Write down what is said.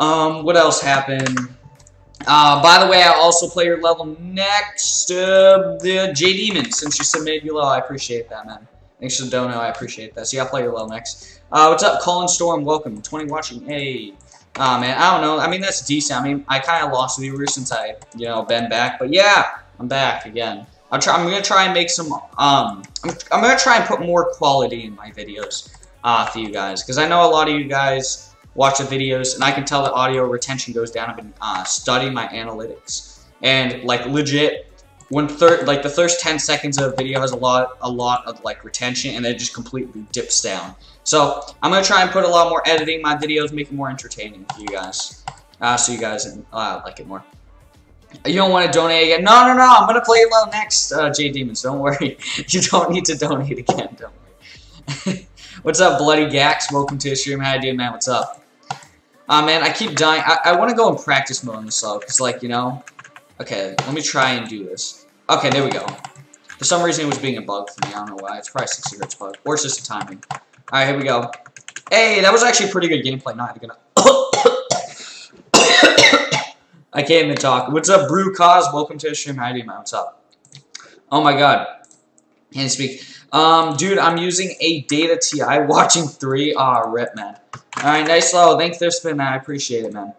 Um, what else happened? Uh, by the way, I also play your level next. Uh, the J Demon, since you submitted level, I appreciate that, man. Thanks for the dono, I appreciate that. So yeah, I'll play your level next. Uh, what's up, Colin Storm? Welcome. 20 watching. Hey. Uh, man, I don't know. I mean, that's decent. I mean, I kind of lost viewers since I, you know, been back. But yeah, I'm back again. I'll try. I'm gonna try and make some. Um, I'm, I'm gonna try and put more quality in my videos uh, for you guys because I know a lot of you guys watch the videos and I can tell that audio retention goes down. I've been uh, studying my analytics and like legit. When third, like the first 10 seconds of a video has a lot, a lot of like retention, and then it just completely dips down. So I'm gonna try and put a lot more editing in my videos, make it more entertaining for you guys, uh, so you guys uh, like it more. You don't want to donate again? No, no, no. I'm gonna play it well next, uh, J Demons. Don't worry. you don't need to donate again. Don't worry. What's up, Bloody Gax? Welcome to the stream. How you doing, man? What's up? Uh, man, I keep dying. I, I want to go in practice mode on this though, because, like, you know. Okay, let me try and do this. Okay, there we go. For some reason, it was being a bug for me. I don't know why. It's probably 60 hertz bug, or it's just a timing. All right, here we go. Hey, that was actually pretty good gameplay. Not even gonna. I can't even talk. What's up, Brew Cause? Welcome to the stream. How you doing, man? What's up? Oh my god. Can't speak. Um, dude, I'm using a Data TI watching 3. Ah, rip, man. Alright, nice low. Thanks for spin, man. I appreciate it, man.